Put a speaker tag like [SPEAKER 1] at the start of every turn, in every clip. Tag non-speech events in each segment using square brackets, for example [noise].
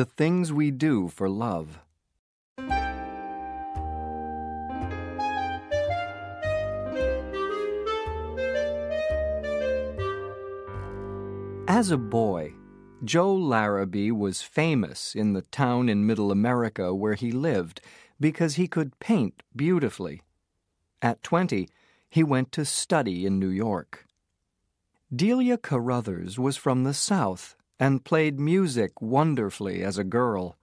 [SPEAKER 1] The Things We Do for Love. As a boy, Joe Larrabee was famous in the town in Middle America where he lived because he could paint beautifully. At 20, he went to study in New York. Delia Caruthers was from the South and played music wonderfully as a girl.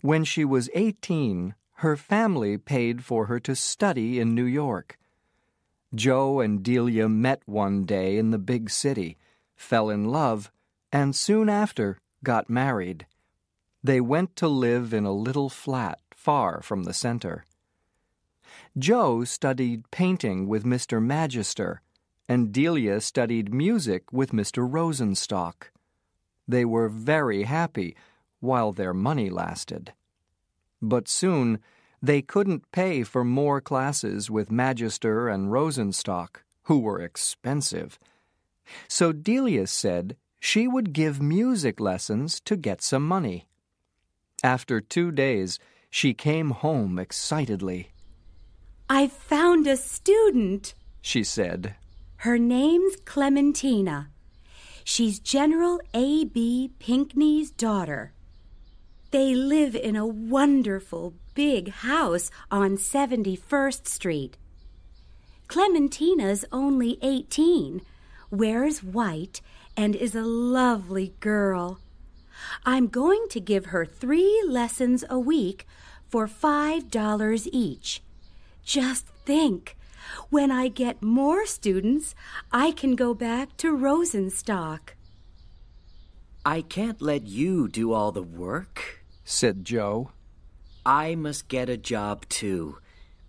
[SPEAKER 1] When she was 18, her family paid for her to study in New York. Joe and Delia met one day in the big city, fell in love, and soon after got married. They went to live in a little flat far from the center. Joe studied painting with Mr. Magister, and Delia studied music with Mr. Rosenstock. They were very happy while their money lasted. But soon they couldn't pay for more classes with Magister and Rosenstock, who were expensive. So Delia said she would give music lessons to get some money. After two days, she came home excitedly.
[SPEAKER 2] I've found a student,
[SPEAKER 1] she said.
[SPEAKER 2] Her name's Clementina. She's General A.B. Pinkney's daughter. They live in a wonderful big house on 71st Street. Clementina's only 18, wears white, and is a lovely girl. I'm going to give her three lessons a week for $5 each. Just think, when I get more students, I can go back to Rosenstock.
[SPEAKER 3] I can't let you do all the work,
[SPEAKER 1] said Joe.
[SPEAKER 3] I must get a job too,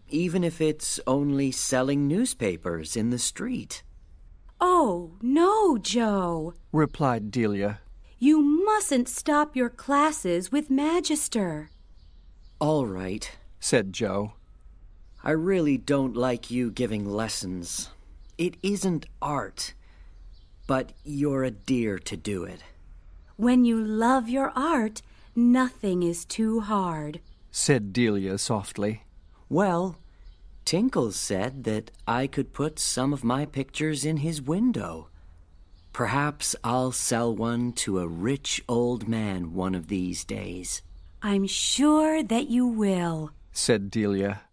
[SPEAKER 3] even if it's only selling newspapers in the street.
[SPEAKER 2] Oh, no, Joe,
[SPEAKER 1] replied Delia.
[SPEAKER 2] You mustn't stop your classes with Magister.
[SPEAKER 3] All right,
[SPEAKER 1] said Joe.
[SPEAKER 3] I really don't like you giving lessons. It isn't art, but you're a dear to do it.
[SPEAKER 2] When you love your art, nothing is too hard,
[SPEAKER 1] said Delia softly.
[SPEAKER 3] Well, Tinkle said that I could put some of my pictures in his window. Perhaps I'll sell one to a rich old man one of these days.
[SPEAKER 2] I'm sure that you will,
[SPEAKER 1] said Delia.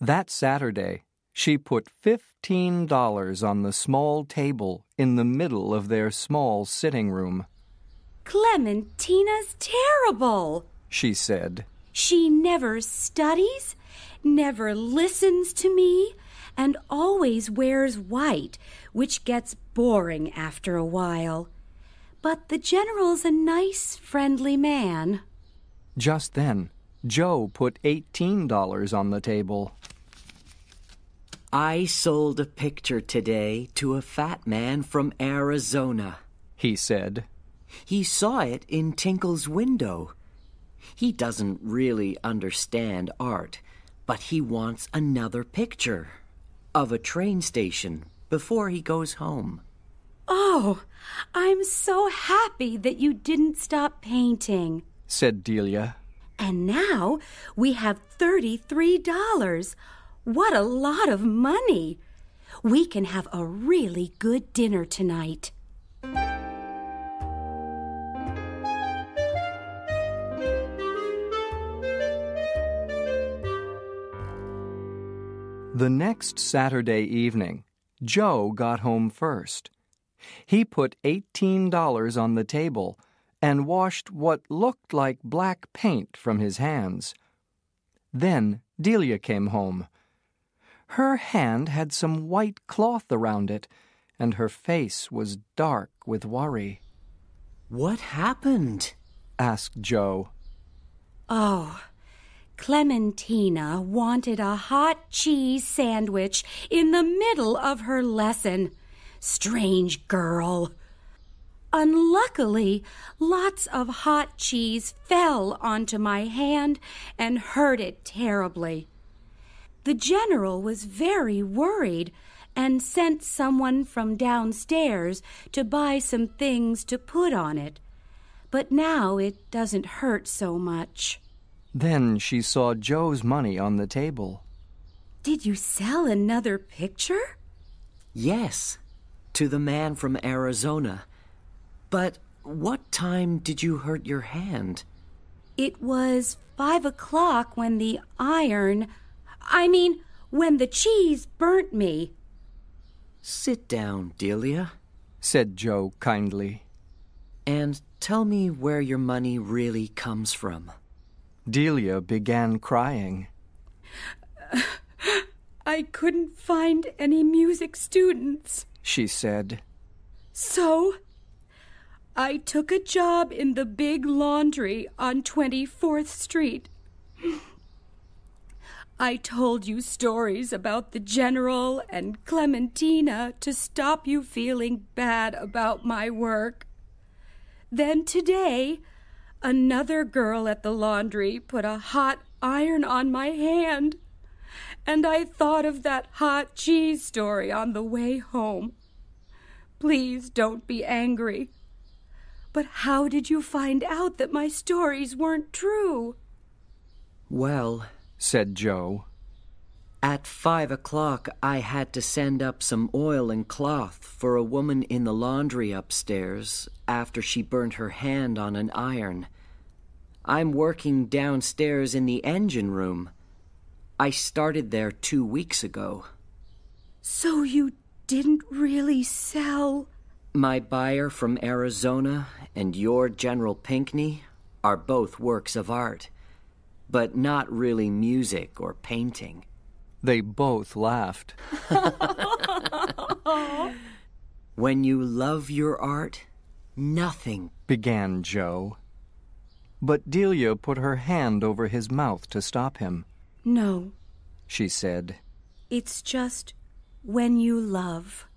[SPEAKER 1] That Saturday, she put fifteen dollars on the small table in the middle of their small sitting room.
[SPEAKER 2] Clementina's terrible,
[SPEAKER 1] she said.
[SPEAKER 2] She never studies, never listens to me, and always wears white, which gets boring after a while. But the General's a nice, friendly man.
[SPEAKER 1] Just then, Joe put $18 on the table.
[SPEAKER 3] I sold a picture today to a fat man from Arizona,
[SPEAKER 1] he said.
[SPEAKER 3] He saw it in Tinkle's window. He doesn't really understand art, but he wants another picture of a train station before he goes home.
[SPEAKER 2] Oh, I'm so happy that you didn't stop painting,
[SPEAKER 1] said Delia.
[SPEAKER 2] And now we have $33. What a lot of money! We can have a really good dinner tonight.
[SPEAKER 1] The next Saturday evening, Joe got home first. He put $18 on the table and washed what looked like black paint from his hands. Then Delia came home. Her hand had some white cloth around it, and her face was dark with worry.
[SPEAKER 3] What happened?
[SPEAKER 1] asked Joe.
[SPEAKER 2] Oh, Clementina wanted a hot cheese sandwich in the middle of her lesson. Strange girl. Unluckily, lots of hot cheese fell onto my hand and hurt it terribly. The general was very worried and sent someone from downstairs to buy some things to put on it. but now it doesn't hurt so much.
[SPEAKER 1] Then she saw Joe's money on the table.
[SPEAKER 2] Did you sell another picture?
[SPEAKER 3] Yes, to the man from Arizona. But what time did you hurt your hand?
[SPEAKER 2] It was five o'clock when the iron. I mean, when the cheese burnt me.
[SPEAKER 3] Sit down, Delia,
[SPEAKER 1] said Joe kindly.
[SPEAKER 3] And tell me where your money really comes from.
[SPEAKER 1] Delia began crying. [sighs]
[SPEAKER 2] I couldn't find any music students,
[SPEAKER 1] she said.
[SPEAKER 2] So I took a job in the big laundry on 24th Street. I told you stories about the General and Clementina to stop you feeling bad about my work. Then today, another girl at the laundry put a hot iron on my hand, and I thought of that hot cheese story on the way home. Please don't be angry. But how did you find out that my stories weren't true?
[SPEAKER 3] Well,
[SPEAKER 1] said Joe,
[SPEAKER 3] at five o'clock I had to send up some oil and cloth for a woman in the laundry upstairs after she burnt her hand on an iron. I'm working downstairs in the engine room. I started there two weeks ago.
[SPEAKER 2] So you didn't really sell?
[SPEAKER 3] My buyer from Arizona and your General Pinkney are both works of art, but not really music or painting.
[SPEAKER 1] They both laughed. [laughs]
[SPEAKER 3] when you love your art, nothing,
[SPEAKER 1] began Joe. But Delia put her hand over his mouth to stop him.
[SPEAKER 2] No,
[SPEAKER 1] she said.
[SPEAKER 2] It's just when you love.